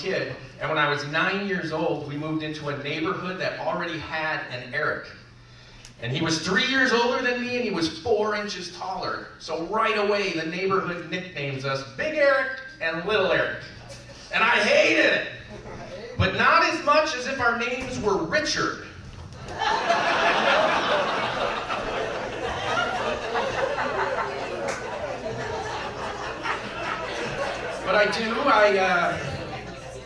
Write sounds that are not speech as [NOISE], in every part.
kid. And when I was nine years old, we moved into a neighborhood that already had an Eric. And he was three years older than me and he was four inches taller. So right away, the neighborhood nicknames us Big Eric and Little Eric. And I hated it. But not as much as if our names were Richard. but I do, I, uh,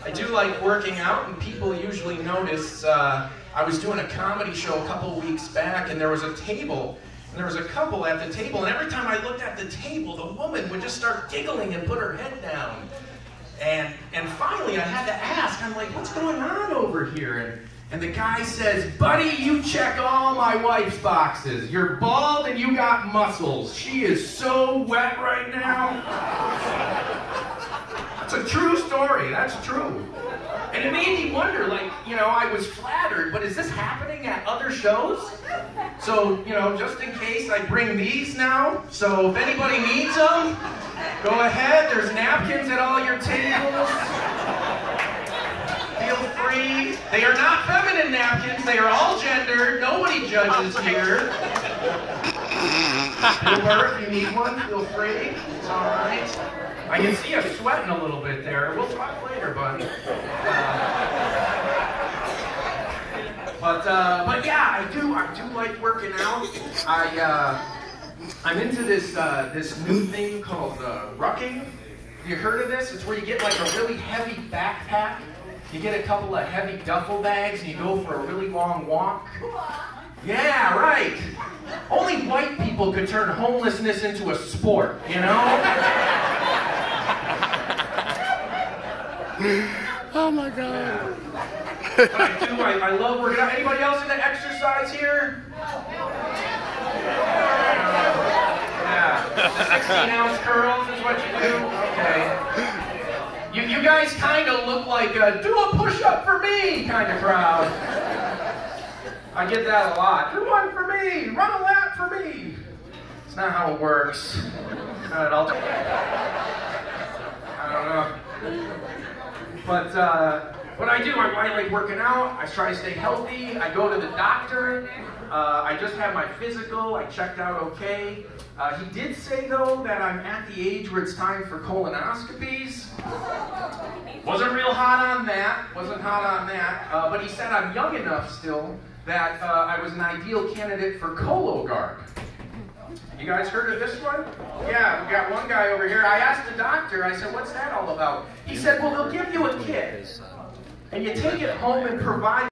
I do like working out, and people usually notice. Uh, I was doing a comedy show a couple weeks back, and there was a table, and there was a couple at the table, and every time I looked at the table, the woman would just start giggling and put her head down. And, and finally, I had to ask, I'm like, what's going on over here? And, and the guy says, buddy, you check all my wife's boxes. You're bald and you got muscles. She is so wet right now. That's a true story. That's true. And it made me wonder, like, you know, I was flattered, but is this happening at other shows? So, you know, just in case, I bring these now. So if anybody needs them, go ahead. There's napkins at all your tables. Feel free. They are not feminine napkins. They are all gendered. Nobody judges oh, here. [LAUGHS] Uber, if you need one, feel free. It's all right. I can see you sweating a little bit there. We'll talk later, buddy. Uh, [LAUGHS] but uh, but yeah, I do I do like working out. I uh, I'm into this uh, this new thing called uh, rucking. You heard of this? It's where you get like a really heavy backpack. You get a couple of heavy duffel bags and you go for a really long walk. Yeah, right. Only white people could turn homelessness into a sport, you know? [SIGHS] oh my god. But I do, I, I love working out. Anybody else in the exercise here? Yeah. The 16 ounce curls is what you do? Okay. You, you guys kind of look like a do a push up for me kind of crowd. I get that a lot. Do one for me. Run a lap for me. It's not how it works. Not at all. I don't know. But uh, what I do, I, I, like working out. I try to stay healthy. I go to the doctor. Uh, I just had my physical. I checked out okay. Uh, he did say though that I'm at the age where it's time for colonoscopies. Wasn't real hot on that. Wasn't hot on that. Uh, but he said I'm young enough still that uh, I was an ideal candidate for Cologuard. You guys heard of this one? Yeah, we got one guy over here. I asked the doctor, I said, what's that all about? He said, well, they'll give you a kit, and you take it home and provide